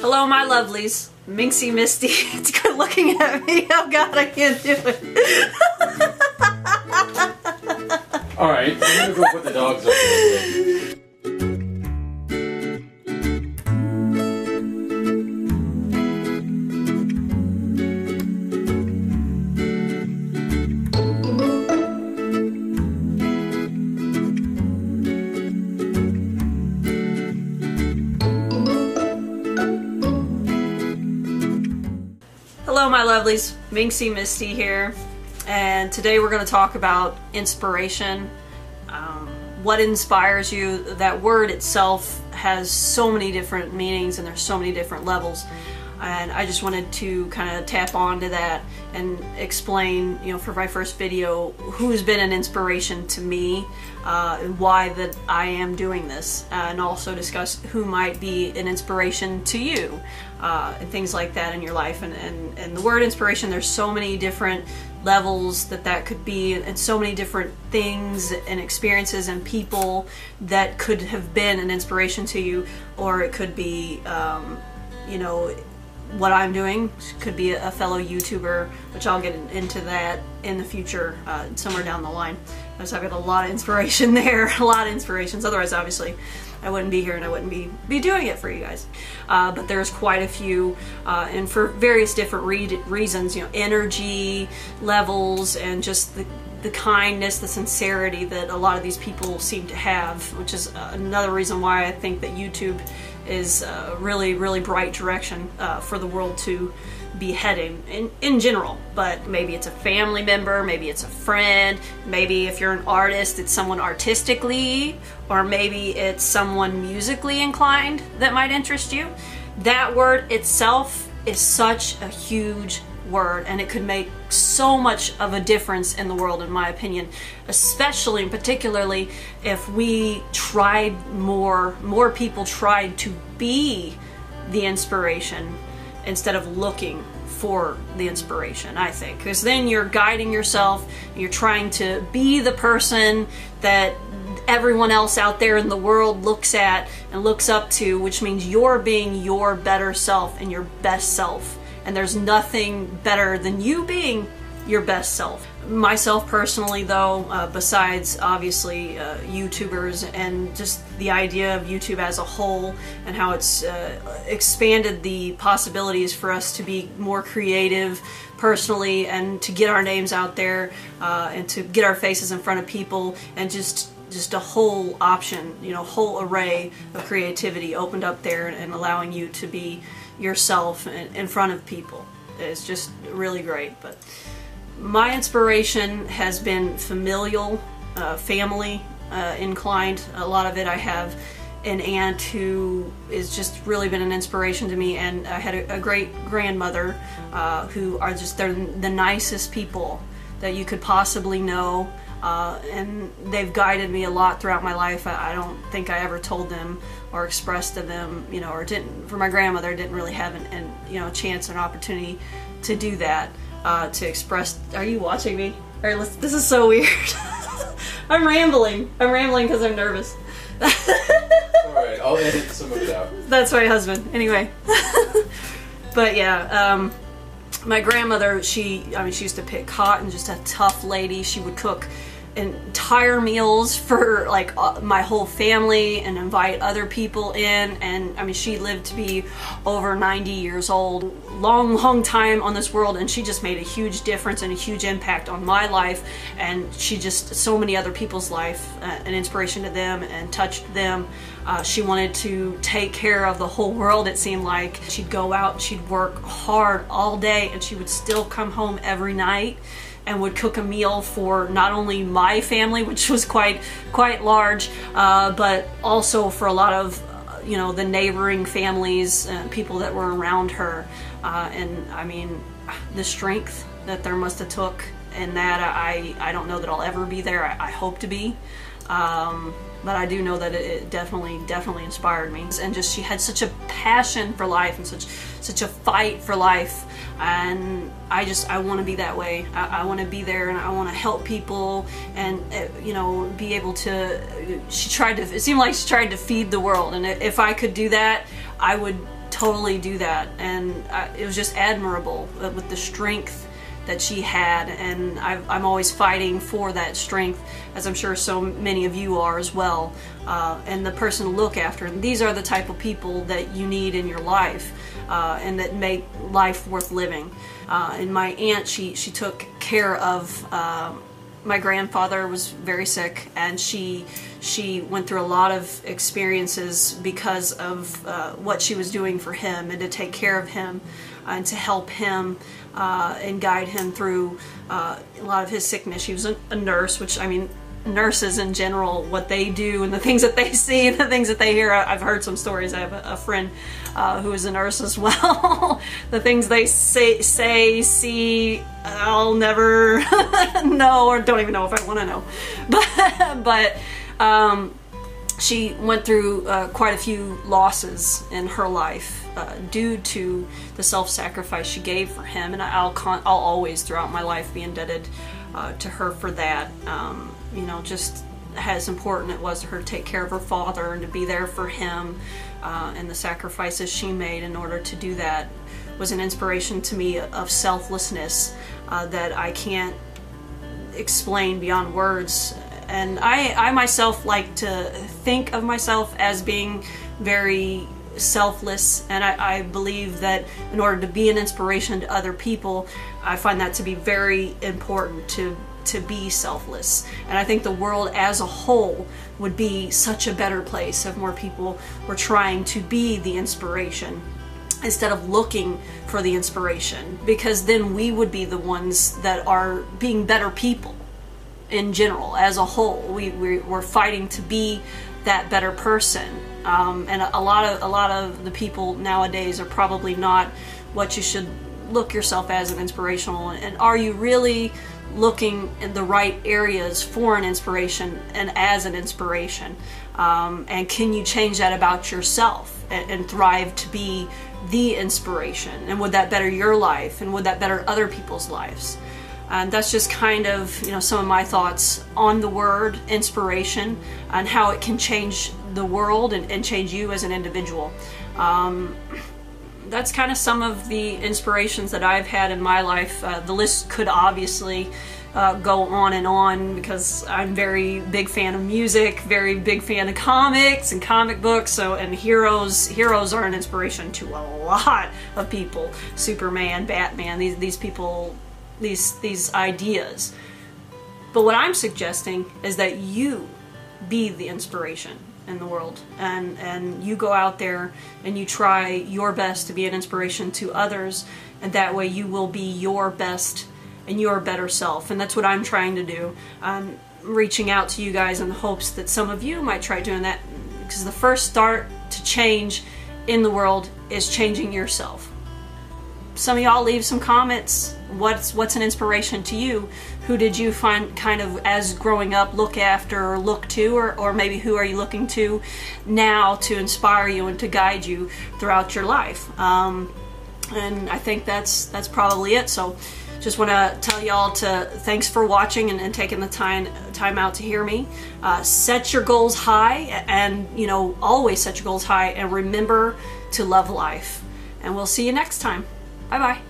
Hello, my lovelies. Minxy Misty. It's good looking at me. Oh god, I can't do it. Alright, I'm gonna go put the dogs up Hello, my lovelies. Minxy Misty here, and today we're going to talk about inspiration. Um, what inspires you? That word itself has so many different meanings, and there's so many different levels. And I just wanted to kind of tap onto that and explain, you know, for my first video, who's been an inspiration to me, uh, and why that I am doing this, uh, and also discuss who might be an inspiration to you, uh, and things like that in your life. And, and, and the word inspiration, there's so many different levels that that could be, and so many different things and experiences and people that could have been an inspiration to you, or it could be, um, you know, what I'm doing could be a fellow YouTuber, which I'll get into that in the future, uh, somewhere down the line. Because I've got a lot of inspiration there, a lot of inspirations. Otherwise, obviously, I wouldn't be here and I wouldn't be, be doing it for you guys. Uh, but there's quite a few, uh, and for various different re- reasons, you know, energy levels and just the the kindness, the sincerity that a lot of these people seem to have, which is another reason why I think that YouTube is a really, really bright direction uh, for the world to be heading in, in general. But maybe it's a family member, maybe it's a friend, maybe if you're an artist, it's someone artistically, or maybe it's someone musically inclined that might interest you. That word itself is such a huge word and it could make so much of a difference in the world in my opinion especially and particularly if we tried more more people tried to be the inspiration instead of looking for the inspiration i think. Because then you're guiding yourself you're trying to be the person that everyone else out there in the world looks at and looks up to which means you're being your better self and your best self and there's nothing better than you being your best self. Myself personally, though, uh, besides obviously uh, YouTubers and just the idea of YouTube as a whole and how it's uh, expanded the possibilities for us to be more creative personally and to get our names out there uh, and to get our faces in front of people and just just a whole option, you know, whole array of creativity opened up there and allowing you to be yourself in, in front of people. It's just really great. But my inspiration has been familial, uh, family uh, inclined. A lot of it I have an aunt who has just really been an inspiration to me, and I had a, a great grandmother uh, who are just they're the nicest people that you could possibly know. Uh, and they've guided me a lot throughout my life. I, I, don't think I ever told them or expressed to them, you know, or didn't. For my grandmother, didn't really have an, an you know a chance or an opportunity to do that uh, to express. Are you watching me? All right, this is so weird. I'm rambling. I'm rambling because I'm nervous. Alright, I'll edit some of it out. That's my husband. Anyway. but yeah, um, my grandmother, she, I mean, she used to pick cotton, just a tough lady. She would cook entire meals for like uh, my whole family and invite other people in. And I mean she lived to be over 90 years old. Long long time on this world. And she just made a huge difference and a huge impact on my life. And she just so many other people's life uh, an inspiration to them and touched them. Uh, she wanted to take care of the whole world it seemed like. She'd go out she'd work hard all day and she would still come home every night and would cook a meal for not only my family, which was quite quite large, uh, but also for a lot of uh, you know the neighboring families, uh, people that were around her, uh, and I mean the strength that there must have took and that. I I don't know that I'll ever be there. I, I hope to be. Um, but I do know that it definitely, definitely inspired me. And just she had such a passion for life and such, such a fight for life. And I just, I want to be that way. I, I want to be there and I want to help people and, uh, you know, be able to. She tried to. It seemed like she tried to feed the world, and if I could do that, I would totally do that, and I, it was just admirable uh, with the strength that she had, and i am always fighting for that strength, as I'm sure so many of you are as well, uh, and the person to look after. And these are the type of people that you need in your life, uh, and that make life worth living. Uh, and my aunt, she she took care of. My grandfather was very sick, and she she went through a lot of experiences because of uh, what she was doing for him and to take care of him and to help him uh, and guide him through uh, a lot of his sickness. She was a, a, nurse, which I mean, nurses in general, what they do and the things that they see and the things that they hear. I, have heard some stories. I have a, a friend uh, who is a nurse as well. the things they say, say, see, I'll never know or don't even know if I want to know. But, but um, she went through uh, quite a few losses in her life uh, due to the self-sacrifice she gave for him, and I'll I'll always throughout my life be indebted uh, to her for that. Um, you know, just as important it was to her to take care of her father and to be there for him, uh, and the sacrifices she made in order to do that was an inspiration to me of selflessness uh, that I can't explain beyond words. And I, I myself like to think of myself as being very selfless and I, I, believe that in order to be an inspiration to other people I find that to be very important to to be selfless. And I think the world as a whole would be such a better place if more people were trying to be the inspiration instead of looking for the inspiration because then we would be the ones that are being better people in general as a whole we, we, we're fighting to be that better person um, and a, a, lot of a lot of the people nowadays are probably not what you should look yourself as an inspirational. And are you really looking in the right areas for an inspiration and as an inspiration? Um, and can you change that about yourself and thrive to be the inspiration? And would that better your life? And would that better other people's lives? And that's just kind of, you know, some of my thoughts on the word inspiration and how it can change the world and, and change you as an individual. Um, that's kind of some of the inspirations that I've had in my life. Uh, the list could obviously uh, go on and on because I'm very big fan of music, very big fan of comics and comic books. So and heroes heroes are an inspiration to a lot of people. Superman, Batman, these these people these these ideas. But what I'm suggesting is that you be the inspiration in the world and and you go out there and you try your best to be an inspiration to others and that way you will be your best and your better self and that's what I'm trying to do. I'm reaching out to you guys in the hopes that some of you might try doing that because the first start to change in the world is changing yourself. Some of y'all leave some comments what's what's an inspiration to you? Who did you find kind of as growing up look after or look to or, or maybe who are you looking to now to inspire you and to guide you throughout your life? Um, and I think that's that's probably it. So just want to tell y'all to thanks for watching and, and, taking the time time out to hear me. Uh, set your goals high and you know always set your goals high and remember to love life. And we'll see you next time. Bye bye